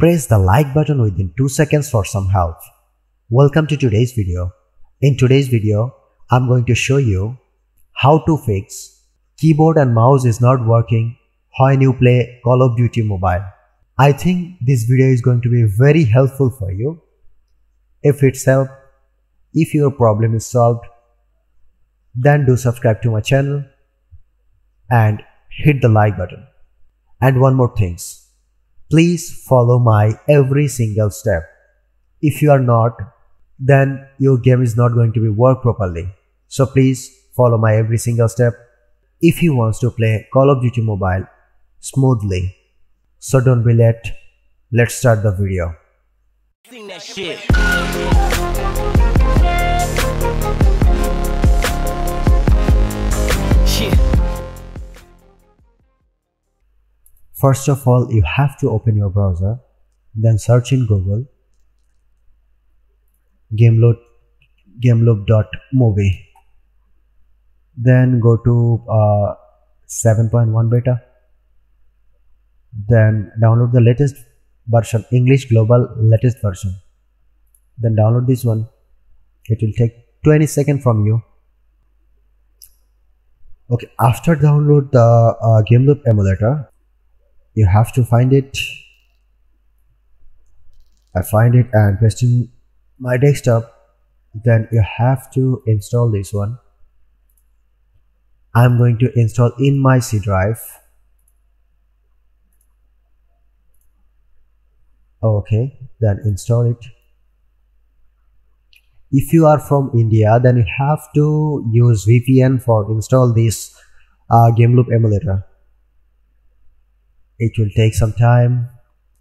Press the like button within 2 seconds for some help. Welcome to today's video. In today's video, I'm going to show you how to fix keyboard and mouse is not working when you play Call of Duty Mobile. I think this video is going to be very helpful for you. If it's helped, if your problem is solved, then do subscribe to my channel and hit the like button. And one more things, please follow my every single step. If you are not, then your game is not going to be work properly. So please follow my every single step if you want to play Call of Duty Mobile smoothly. So don't be late. Let's start the video. First of all, you have to open your browser, then search in Google gameloop gameloop.mobi. Then go to uh, 7.1 beta. Then download the latest version, English Global latest version. Then download this one. It will take 20 seconds from you. Okay, after download the uh, Gameloop emulator, you have to find it. I find it and paste in my desktop then you have to install this one. I'm going to install in my C drive. Okay then install it. If you are from India then you have to use VPN for install this uh, Gameloop emulator it will take some time.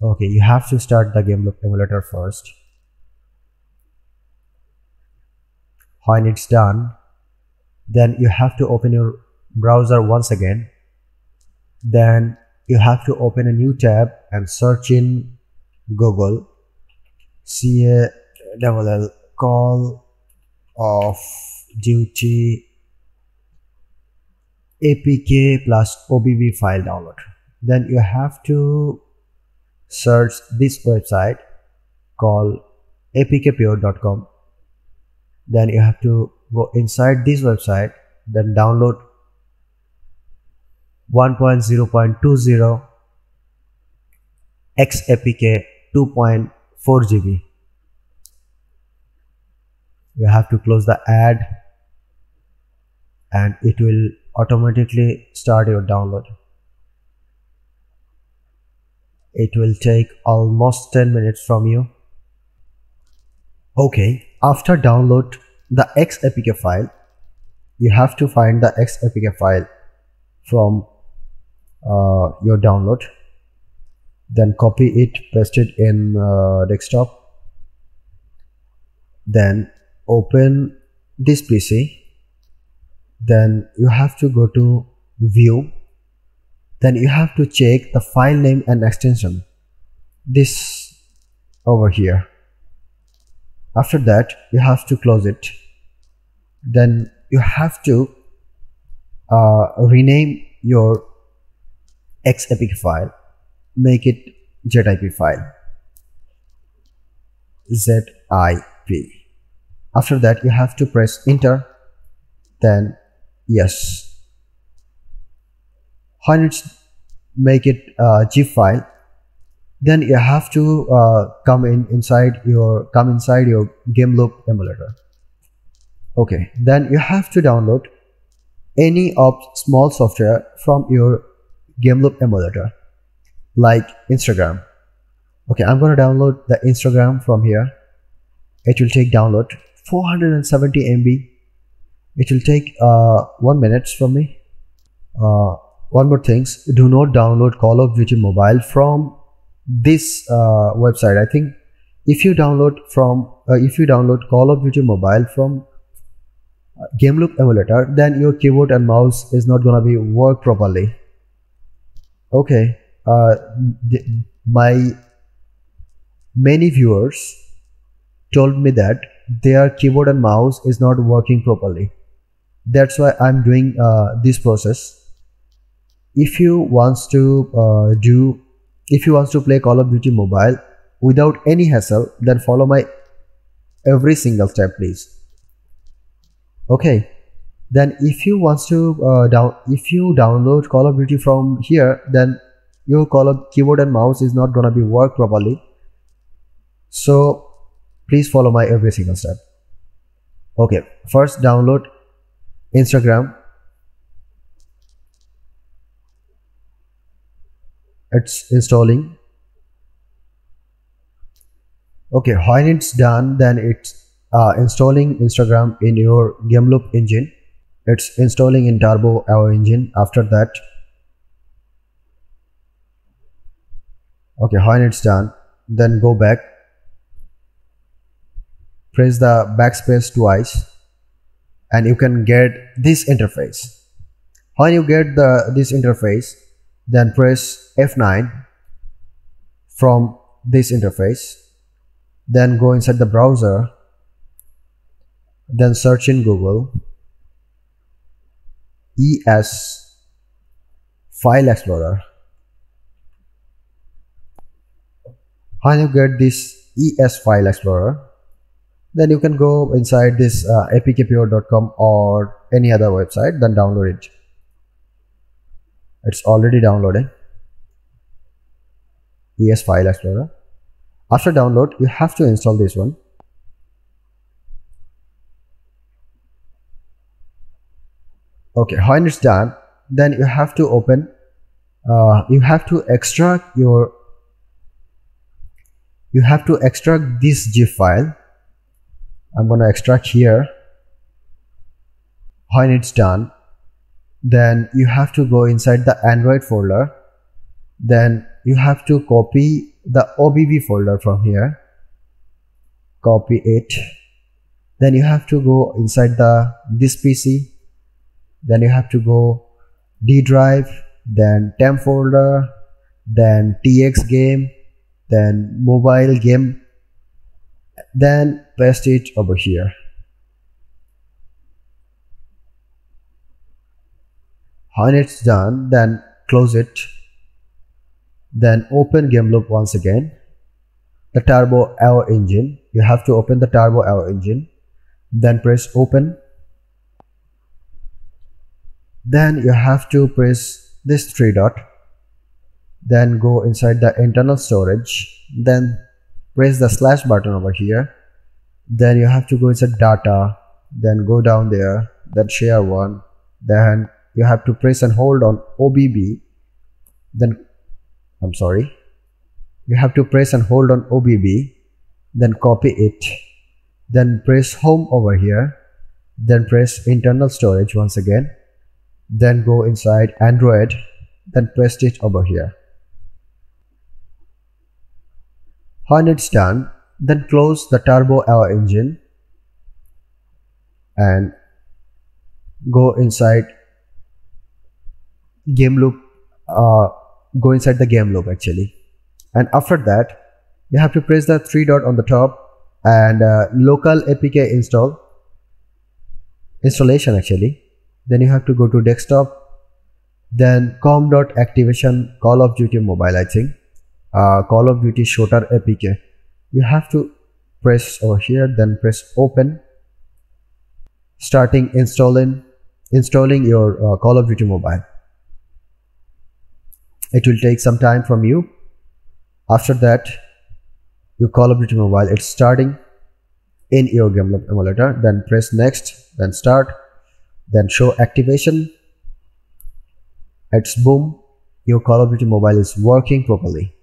Okay you have to start the game loop emulator first. When it's done then you have to open your browser once again. Then you have to open a new tab and search in google. C a double l call of duty apk plus obb file download then you have to search this website called apkpure.com then you have to go inside this website then download 1.0.20 xapk 2.4 GB you have to close the ad and it will automatically start your download it will take almost 10 minutes from you. Okay after download the xapk file you have to find the xapk file from uh, your download. Then copy it paste it in uh, desktop. Then open this pc then you have to go to view then you have to check the file name and extension. This over here. After that you have to close it. Then you have to uh, rename your xapk file. Make it zip file. Zip after that you have to press enter. Then yes it's make it uh, zip file then you have to uh, come in inside your come inside your Gameloop emulator. Okay then you have to download any of small software from your Gameloop emulator like Instagram. Okay I'm gonna download the Instagram from here. It will take download 470 MB it will take uh, one minutes from me. Uh, one more things do not download call of duty mobile from this uh, website. I think if you download from uh, if you download call of duty mobile from uh, gameloop emulator then your keyboard and mouse is not gonna be work properly. Okay uh, my many viewers told me that their keyboard and mouse is not working properly. That's why i'm doing uh, this process if you wants to uh, do if you want to play call of duty mobile without any hassle then follow my every single step please. Okay. Then if you want to uh, down if you download call of duty from here then your call of keyboard and mouse is not gonna be work properly. So please follow my every single step. Okay. First download instagram it's installing. Okay when it's done then it's uh, installing instagram in your gameloop engine. It's installing in turbo AO engine after that. Okay when it's done then go back. Press the backspace twice and you can get this interface. When you get the this interface then press F9 from this interface then go inside the browser then search in Google ES File Explorer. When you get this ES File Explorer? Then you can go inside this uh, apkpure.com or any other website then download it it's already downloading ES File Explorer after download you have to install this one. Okay when it's done then you have to open uh, you have to extract your you have to extract this zip file. I'm gonna extract here. When it's done then you have to go inside the Android folder. Then you have to copy the OBB folder from here. Copy it. Then you have to go inside the this PC then you have to go D drive then temp folder then TX game then mobile game. Then paste it over here when it's done then close it. Then open game loop once again. The turbo AO engine. You have to open the turbo AO engine. Then press open. Then you have to press this three dot. Then go inside the internal storage. Then press the slash button over here. Then you have to go inside data. Then go down there. Then share one. Then you have to press and hold on OBB then I'm sorry. You have to press and hold on OBB then copy it then press home over here then press internal storage once again then go inside Android then press it over here. When it's done then close the turbo AO engine and go inside game loop uh, go inside the game loop actually. And after that you have to press the three dot on the top and uh, local apk install installation actually. Then you have to go to desktop then com dot activision call of duty mobile i think. Uh, call of duty shooter apk you have to press over here then press open. Starting installing installing your uh, call of duty mobile it will take some time from you. After that you call of duty mobile it's starting in your game emulator. Then press next then start then show activation. It's boom. Your call of duty mobile is working properly.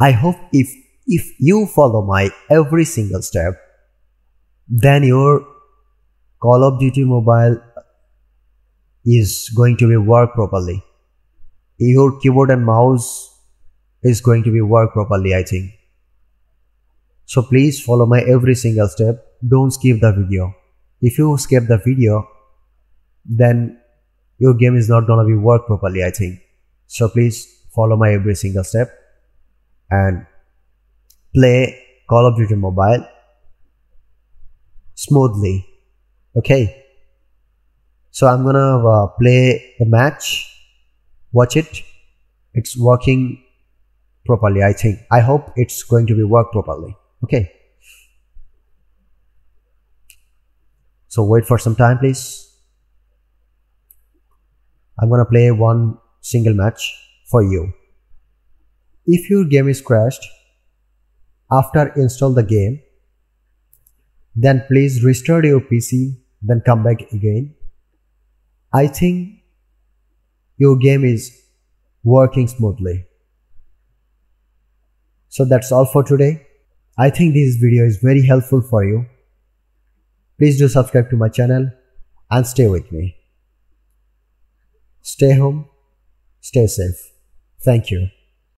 I hope if if you follow my every single step then your call of duty mobile is going to be work properly your keyboard and mouse is going to be work properly I think. So please follow my every single step. Don't skip the video. If you skip the video, then your game is not gonna be work properly I think. So please follow my every single step and play Call of Duty Mobile smoothly. Okay. So I'm gonna uh, play a match watch it. It's working properly i think. I hope it's going to be work properly. Okay. So wait for some time please. I'm gonna play one single match for you. If your game is crashed after install the game then please restart your pc then come back again. I think your game is working smoothly so that's all for today. I think this video is very helpful for you. Please do subscribe to my channel and stay with me. Stay home, stay safe. Thank you.